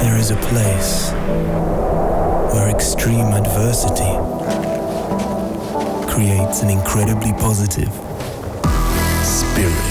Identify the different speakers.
Speaker 1: There is a place where extreme adversity creates an incredibly positive spirit.